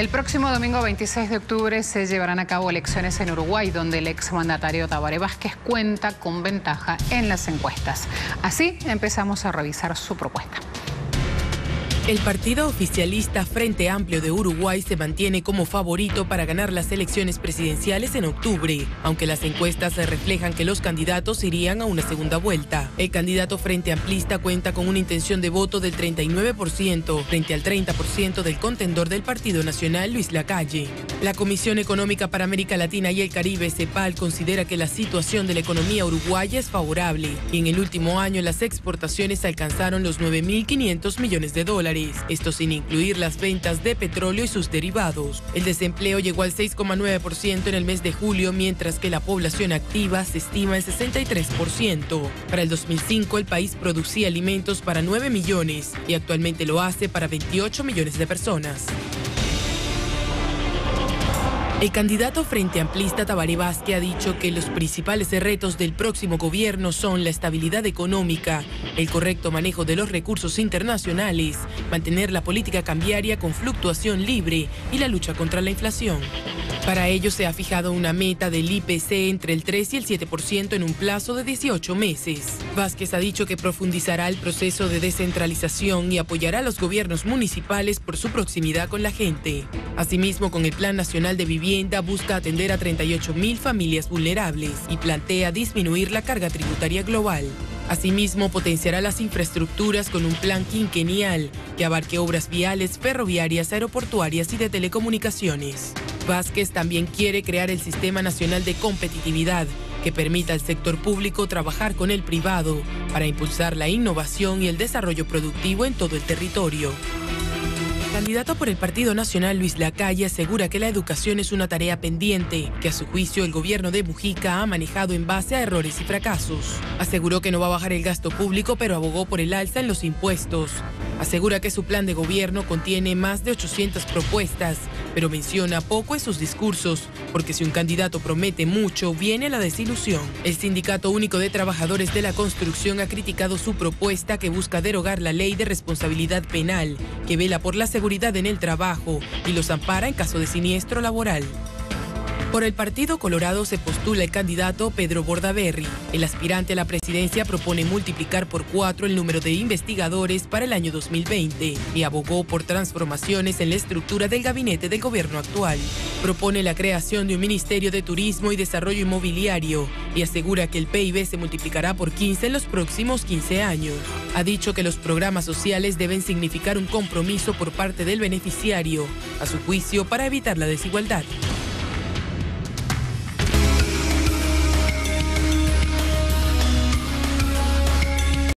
El próximo domingo 26 de octubre se llevarán a cabo elecciones en Uruguay, donde el exmandatario Tabaré Vázquez cuenta con ventaja en las encuestas. Así empezamos a revisar su propuesta. El partido oficialista Frente Amplio de Uruguay se mantiene como favorito para ganar las elecciones presidenciales en octubre, aunque las encuestas reflejan que los candidatos irían a una segunda vuelta. El candidato Frente Amplista cuenta con una intención de voto del 39% frente al 30% del contendor del Partido Nacional, Luis Lacalle. La Comisión Económica para América Latina y el Caribe, CEPAL, considera que la situación de la economía uruguaya es favorable y en el último año las exportaciones alcanzaron los 9.500 millones de dólares esto sin incluir las ventas de petróleo y sus derivados. El desempleo llegó al 6,9% en el mes de julio, mientras que la población activa se estima en 63%. Para el 2005 el país producía alimentos para 9 millones y actualmente lo hace para 28 millones de personas. El candidato Frente Amplista Tabaré Vázquez ha dicho que los principales retos del próximo gobierno son la estabilidad económica, el correcto manejo de los recursos internacionales, mantener la política cambiaria con fluctuación libre y la lucha contra la inflación. Para ello se ha fijado una meta del IPC entre el 3 y el 7% en un plazo de 18 meses. Vázquez ha dicho que profundizará el proceso de descentralización y apoyará a los gobiernos municipales por su proximidad con la gente. Asimismo, con el Plan Nacional de Vivienda, busca atender a 38 mil familias vulnerables y plantea disminuir la carga tributaria global. Asimismo, potenciará las infraestructuras con un plan quinquenial que abarque obras viales, ferroviarias, aeroportuarias y de telecomunicaciones. Vázquez también quiere crear el Sistema Nacional de Competitividad que permita al sector público trabajar con el privado para impulsar la innovación y el desarrollo productivo en todo el territorio candidato por el Partido Nacional Luis Lacalle asegura que la educación es una tarea pendiente, que a su juicio el gobierno de Mujica ha manejado en base a errores y fracasos. Aseguró que no va a bajar el gasto público, pero abogó por el alza en los impuestos. Asegura que su plan de gobierno contiene más de 800 propuestas, pero menciona poco en sus discursos, porque si un candidato promete mucho, viene la desilusión. El Sindicato Único de Trabajadores de la Construcción ha criticado su propuesta que busca derogar la ley de responsabilidad penal, que vela por la seguridad en el trabajo y los ampara en caso de siniestro laboral. Por el Partido Colorado se postula el candidato Pedro Bordaberry. El aspirante a la presidencia propone multiplicar por cuatro el número de investigadores para el año 2020 y abogó por transformaciones en la estructura del gabinete del gobierno actual. Propone la creación de un Ministerio de Turismo y Desarrollo Inmobiliario y asegura que el PIB se multiplicará por 15 en los próximos 15 años. Ha dicho que los programas sociales deben significar un compromiso por parte del beneficiario, a su juicio, para evitar la desigualdad.